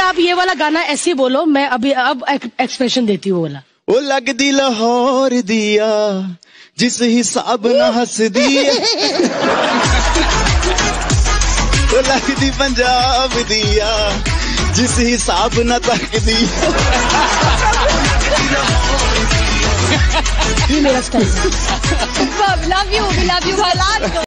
आप ये वाला गाना ऐसे ही बोलो मैं अभी अब एक्सप्रेशन देती हूँ बोला वो लग दी लाहौर दिया जिस हिसाब ना हंस दिए। वो लग दी पंजाब दिया जिस हिसाब ना तक ਤੱਕਦੀ ये मेरा स्टाइल है। Love you love you